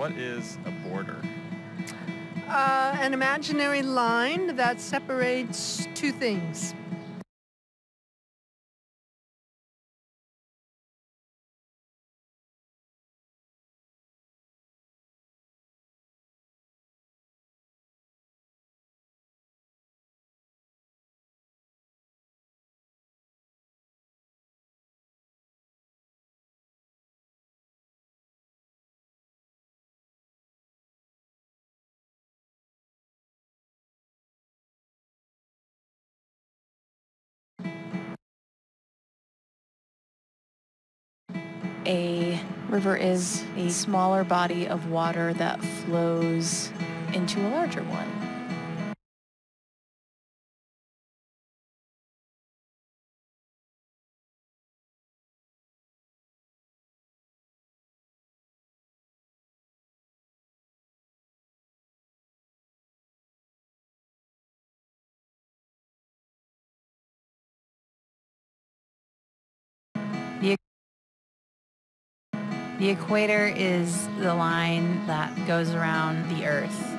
What is a border? Uh, an imaginary line that separates two things. A river is a smaller body of water that flows into a larger one. The equator is the line that goes around the Earth.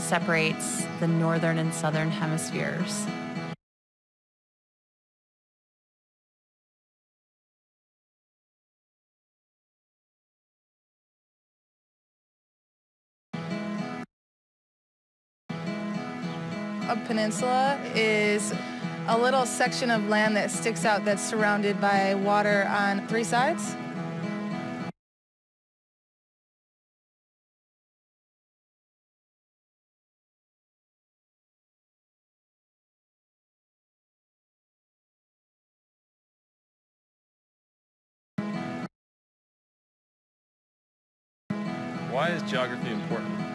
Separates the northern and southern hemispheres. A peninsula is a little section of land that sticks out that's surrounded by water on three sides. Why is geography important?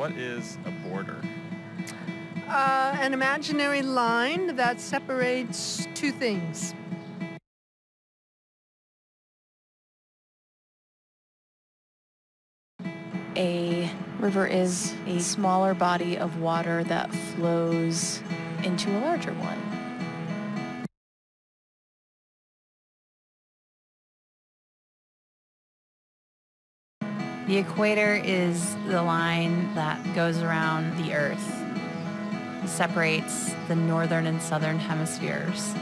What is a border? Uh, an imaginary line that separates two things. A River is a smaller body of water that flows into a larger one. The equator is the line that goes around the Earth, separates the northern and southern hemispheres.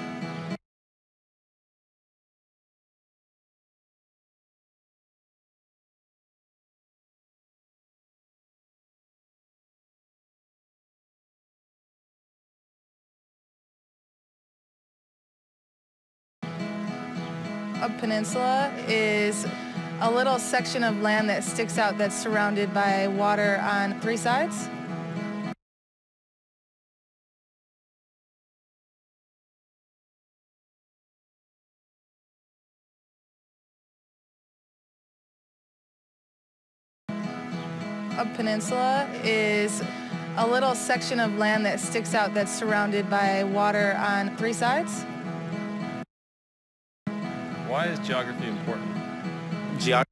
A peninsula is a little section of land that sticks out that's surrounded by water on three sides. A peninsula is a little section of land that sticks out that's surrounded by water on three sides. Why is geography important? Geog-